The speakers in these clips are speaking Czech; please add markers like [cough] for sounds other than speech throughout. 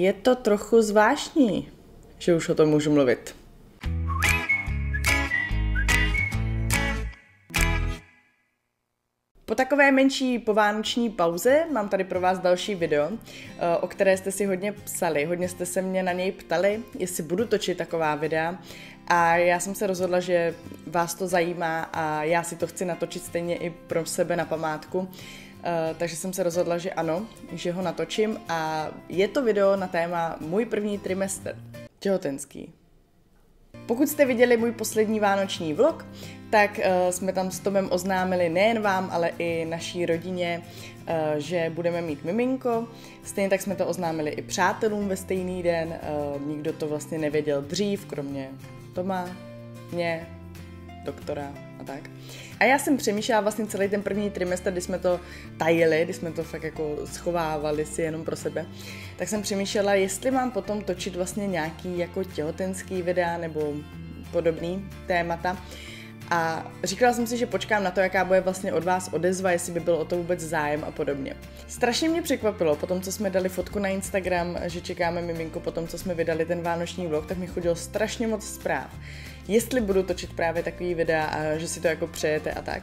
Je to trochu zvláštní, že už o tom můžu mluvit. Po takové menší povánoční pauze mám tady pro vás další video, eh, o které jste si hodně psali, hodně jste se mě na něj ptali, jestli budu točit taková videa. A já jsem se rozhodla, že vás to zajímá a já si to chci natočit stejně i pro sebe na památku, Uh, takže jsem se rozhodla, že ano, že ho natočím a je to video na téma můj první trimestr, těhotenský. Pokud jste viděli můj poslední vánoční vlog, tak uh, jsme tam s Tomem oznámili nejen vám, ale i naší rodině, uh, že budeme mít miminko. Stejně tak jsme to oznámili i přátelům ve stejný den. Uh, nikdo to vlastně nevěděl dřív, kromě Toma, mě, doktora a tak. A já jsem přemýšlela vlastně celý ten první trimestr, kdy jsme to tajili, kdy jsme to fakt jako schovávali si jenom pro sebe, tak jsem přemýšlela, jestli mám potom točit vlastně nějaký jako těhotenský videa nebo podobný témata. A říkala jsem si, že počkám na to, jaká bude vlastně od vás odezva, jestli by byl o to vůbec zájem a podobně. Strašně mě překvapilo, po tom, co jsme dali fotku na Instagram, že čekáme miminko, po tom, co jsme vydali ten vánoční vlog, tak mi chodilo strašně moc zpráv jestli budu točit právě takový videa a že si to jako přejete a tak.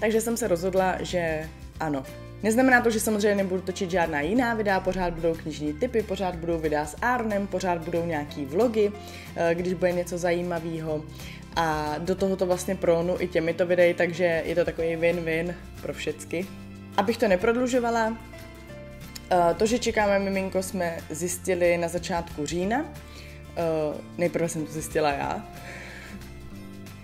Takže jsem se rozhodla, že ano. Neznamená to, že samozřejmě nebudu točit žádná jiná videa, pořád budou knižní typy, pořád budou videa s Arnem, pořád budou nějaký vlogy, eh, když bude něco zajímavého. A do toho to vlastně pronu i těmito videi, takže je to takový win-win pro všecky. Abych to neprodlužovala, eh, to, že čekáme miminko, jsme zjistili na začátku října, nejprve jsem to zjistila já.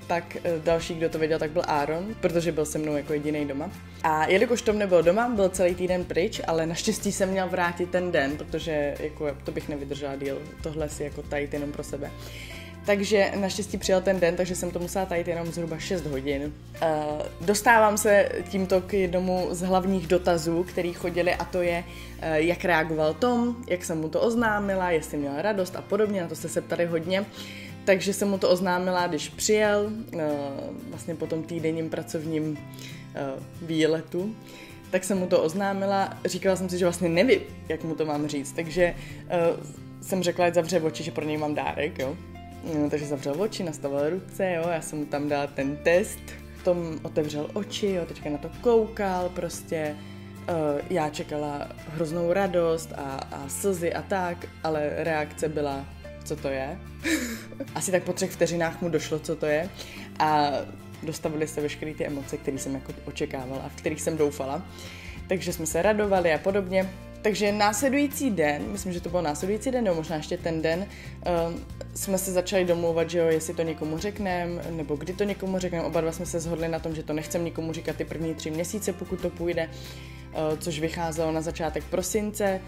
Pak uh, další, kdo to věděl, tak byl Aaron, protože byl se mnou jako jediný doma. A jelikož Tom nebyl doma, byl celý týden pryč, ale naštěstí jsem měl vrátit ten den, protože jako, to bych nevydržela díl, tohle si jako tajit jenom pro sebe. Takže naštěstí přijel ten den, takže jsem to musela tajit jenom zhruba 6 hodin. Uh, dostávám se tímto k jednomu z hlavních dotazů, který chodili a to je, uh, jak reagoval Tom, jak jsem mu to oznámila, jestli měl radost a podobně, na to jste se ptali hodně. Takže jsem mu to oznámila, když přijel, uh, vlastně po tom týdenním pracovním výletu tak jsem mu to oznámila, říkala jsem si, že vlastně nevím, jak mu to mám říct, takže jsem řekla, ať zavře oči, že pro něj mám dárek, jo. No, takže zavřel oči, nastavil ruce, jo, já jsem mu tam dala ten test, tom otevřel oči, jo, teďka na to koukal, prostě uh, já čekala hroznou radost a, a slzy a tak, ale reakce byla, co to je. [laughs] Asi tak po třech vteřinách mu došlo, co to je a dostavily se veškeré ty emoce, které jsem jako očekávala a v kterých jsem doufala. Takže jsme se radovali a podobně. Takže následující den, myslím, že to byl následující den, nebo možná ještě ten den, uh, jsme se začali domlouvat, že jo, jestli to někomu řekneme, nebo kdy to někomu řekneme. Oba dva jsme se shodli na tom, že to nechcem nikomu říkat ty první tři měsíce, pokud to půjde, uh, což vycházelo na začátek prosince.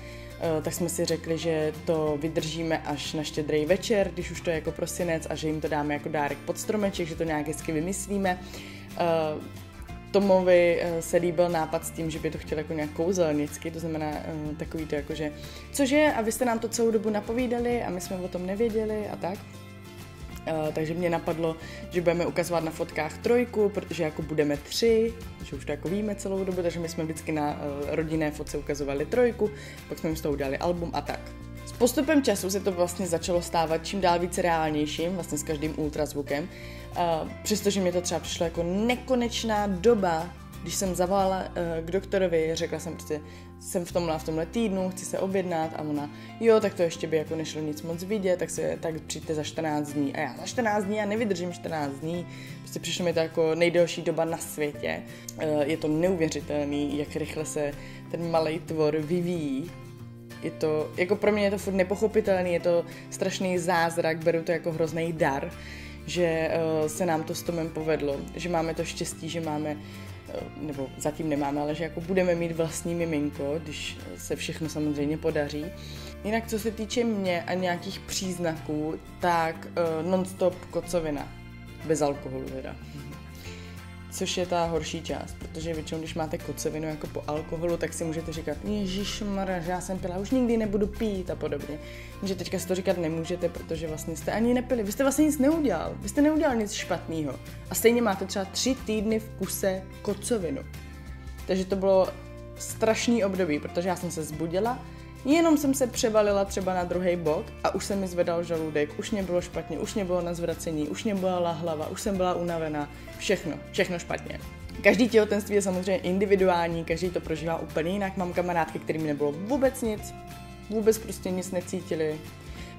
Uh, tak jsme si řekli, že to vydržíme až na štědrý večer, když už to je jako prosinec a že jim to dáme jako dárek pod stromeček, že to nějak hezky vymyslíme. Uh, Tomovi eh, se líbil nápad s tím, že by to chtěl jako nějak kouzelnicky, to znamená uh, takový to jako, že cože, a vy jste nám to celou dobu napovídali a my jsme o tom nevěděli a tak. Uh, takže mě napadlo, že budeme ukazovat na fotkách trojku, protože jako budeme tři, že už to jako víme celou dobu, takže my jsme vždycky na rodinné fotce ukazovali trojku, pak jsme jim z toho udělali album a tak. S postupem času se to vlastně začalo stávat čím dál více reálnějším, vlastně s každým ultrazvukem. Přestože mi to třeba přišlo jako nekonečná doba, když jsem zavolala uh, k doktorovi, řekla jsem prostě, jsem v tomhle v tomhle týdnu, chci se objednat a ona, jo, tak to ještě by jako nešlo nic moc vidět, tak se tak přijďte za 14 dní. A já za 14 dní, já nevydržím 14 dní, prostě přišlo mi to jako nejdelší doba na světě. Uh, je to neuvěřitelný, jak rychle se ten malý tvor vyvíjí je to, jako pro mě je to furt nepochopitelný, je to strašný zázrak, beru to jako hrozný dar, že uh, se nám to s Tomem povedlo, že máme to štěstí, že máme, uh, nebo zatím nemáme, ale že jako budeme mít vlastní miminko, když se všechno samozřejmě podaří. Jinak co se týče mě a nějakých příznaků, tak uh, non-stop kocovina, bez alkoholu teda což je ta horší část, protože většinou, když máte kocovinu jako po alkoholu, tak si můžete říkat, Ježíš že já jsem pila, už nikdy nebudu pít a podobně. Že teďka si to říkat nemůžete, protože vlastně jste ani nepili, vy jste vlastně nic neudělal, vy jste neudělal nic špatného. A stejně máte třeba tři týdny v kuse kocovinu. Takže to bylo strašný období, protože já jsem se zbudila, Jenom jsem se převalila třeba na druhý bok a už se mi zvedal žaludek, už mě bylo špatně, už mě bylo na zvracení, už mě byla hlava, už jsem byla unavená, všechno, všechno špatně. Každý těhotenství je samozřejmě individuální, každý to prožívá úplně jinak. Mám kamarádky, kterým nebylo vůbec nic, vůbec prostě nic necítili.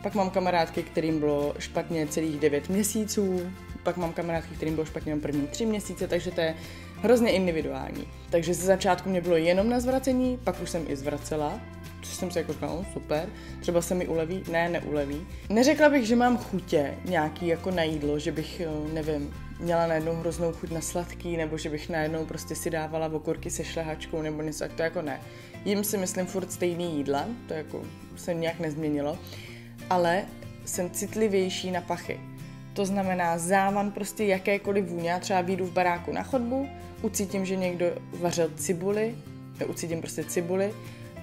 Pak mám kamarádky, kterým bylo špatně celých 9 měsíců, pak mám kamarádky, kterým bylo špatně první 3 měsíce, takže to je hrozně individuální. Takže ze začátku mě bylo jenom na zvracení, pak už jsem i zvracela, což jsem si jako říkala, super, třeba se mi uleví, ne, neuleví. Neřekla bych, že mám chutě nějaký jako na jídlo, že bych, nevím, měla najednou hroznou chuť na sladký, nebo že bych najednou prostě si dávala okurky se šlehačkou nebo něco, tak to jako ne. Jím si myslím furt stejný jídla, to jako se nějak nezměnilo, ale jsem citlivější na pachy. To znamená závan prostě jakékoliv vůně. Já třeba výjdu v baráku na chodbu, ucítím, že někdo vařil cibuli, ucítím prostě cibuli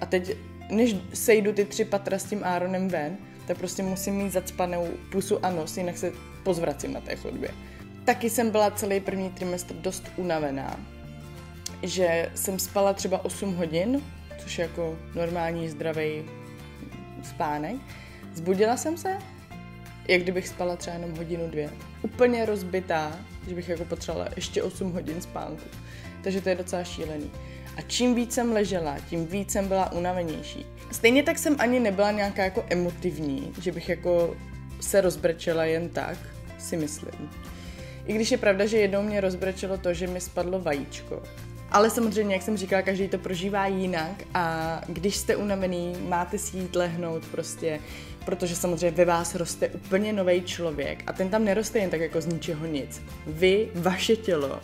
a teď, než sejdu ty tři patra s tím Aaronem ven, tak prostě musím mít zacpanou pusu a nos, jinak se pozvracím na té chodbě. Taky jsem byla celý první trimestr dost unavená, že jsem spala třeba 8 hodin, což je jako normální zdravý spánek. Zbudila jsem se, jak kdybych spala třeba jenom hodinu, dvě. Úplně rozbitá, že bych jako potřebovala ještě 8 hodin spánku. Takže to je docela šílený. A čím víc jsem ležela, tím víc jsem byla unavenější. Stejně tak jsem ani nebyla nějaká jako emotivní, že bych jako se rozbrečela jen tak, si myslím. I když je pravda, že jednou mě rozbrečelo to, že mi spadlo vajíčko. Ale samozřejmě, jak jsem říkala, každý to prožívá jinak a když jste unavený, máte si jít lehnout prostě, protože samozřejmě ve vás roste úplně nový člověk a ten tam neroste jen tak jako z ničeho nic. Vy, vaše tělo,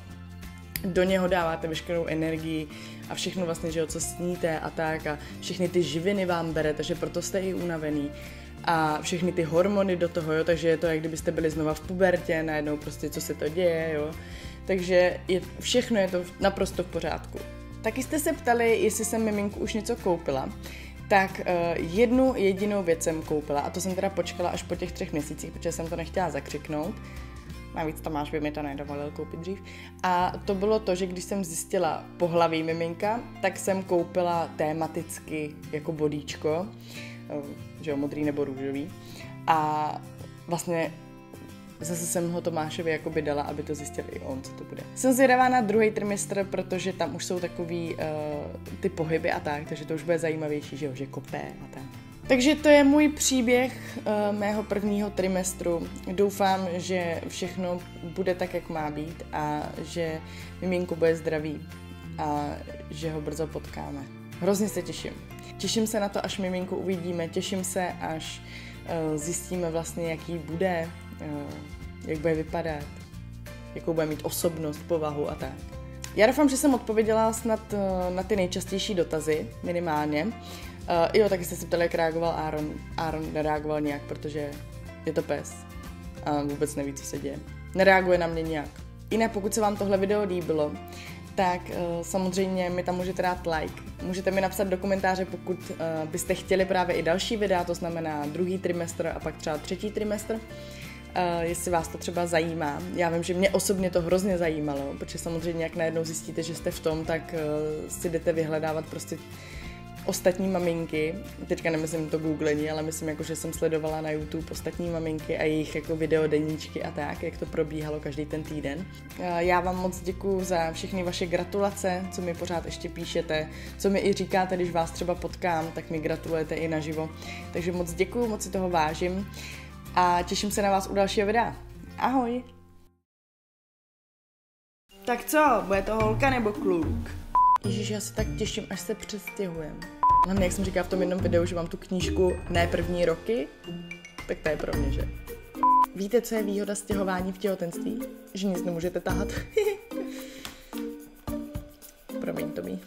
do něho dáváte veškerou energii a všechno vlastně, že jo, co sníte a tak a všechny ty živiny vám bere, takže proto jste i unavený a všechny ty hormony do toho, jo, takže je to, jak kdybyste byli znova v pubertě, najednou prostě, co se to děje, jo. Takže je, všechno je to naprosto v pořádku. Taky jste se ptali, jestli jsem miminku už něco koupila. Tak uh, jednu jedinou věc jsem koupila a to jsem teda počkala až po těch třech měsících, protože jsem to nechtěla zakřiknout. Navíc Tomáš by mi to nedovolil koupit dřív. A to bylo to, že když jsem zjistila pohlaví miminka, tak jsem koupila tematicky jako bodíčko že jo, modrý nebo růžový. A vlastně zase jsem ho Tomášovi jakoby dala, aby to zjistil i on, co to bude. Jsem zvědavá na druhý trimestr, protože tam už jsou takový uh, ty pohyby a tak, takže to už bude zajímavější, že jo, že kopé a tak. Takže to je můj příběh uh, mého prvního trimestru. Doufám, že všechno bude tak, jak má být a že miminko bude zdravý a že ho brzo potkáme. Hrozně se těším. Těším se na to, až miminku uvidíme, těším se, až uh, zjistíme vlastně, jaký bude, uh, jak bude vypadat, jakou bude mít osobnost, povahu a tak. Já doufám, že jsem odpověděla snad na ty nejčastější dotazy, minimálně. Uh, jo, taky jste se ptali, jak reagoval Aaron. Aaron nereagoval nějak, protože je to pes a vůbec neví, co se děje. Nereaguje na mě nějak. Jinak pokud se vám tohle video líbilo, tak uh, samozřejmě mi tam můžete dát like. Můžete mi napsat do komentáře, pokud uh, byste chtěli právě i další videa, to znamená druhý trimestr a pak třeba třetí trimestr. Uh, jestli vás to třeba zajímá. Já vím, že mě osobně to hrozně zajímalo, protože samozřejmě jak najednou zjistíte, že jste v tom, tak uh, si jdete vyhledávat prostě ostatní maminky, teďka nemyslím to googlení, ale myslím jako, že jsem sledovala na YouTube ostatní maminky a jejich jako videodeníčky a tak, jak to probíhalo každý ten týden. Já vám moc děkuji za všechny vaše gratulace, co mi pořád ještě píšete, co mi i říkáte, když vás třeba potkám, tak mi gratulujete i naživo. Takže moc děkuji, moc si toho vážím a těším se na vás u dalšího videa. Ahoj! Tak co, bude to holka nebo kluk? Ježíš, já se tak těším, až se přestěhujem. Hlavně, jak jsem říkala v tom jednom videu, že mám tu knížku ne první roky, tak to je pro mě, že? Víte, co je výhoda stěhování v těhotenství? Že nic nemůžete tahat. [laughs] Promiň to mi.